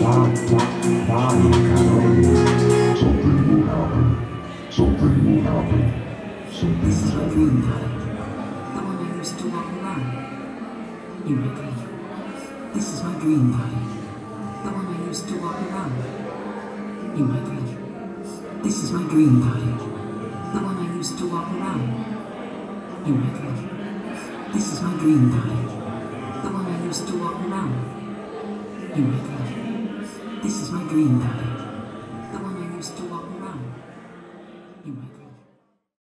Something will happen. Something will happen. Something's already happened. The one I used to walk around. You may this is my dream body. The one I used to walk around. You may think, this is my dream body. The one I used to walk around. You may think, this is my dream body. The one I used to walk around. You may think, this is my dream body.